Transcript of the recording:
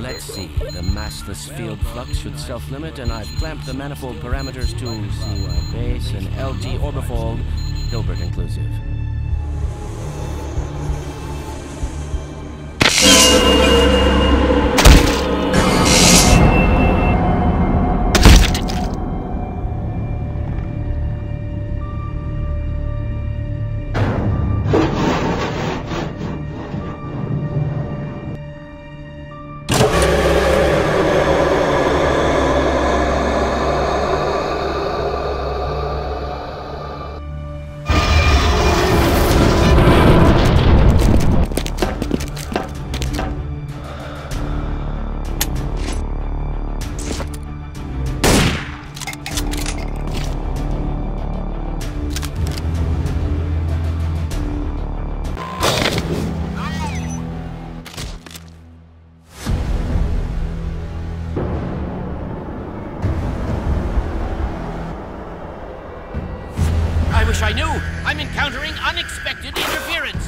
Let's see. The massless field flux should self-limit, and I've clamped the manifold parameters to CY base and LT orbifold, Hilbert inclusive. wish I knew. I'm encountering unexpected interference.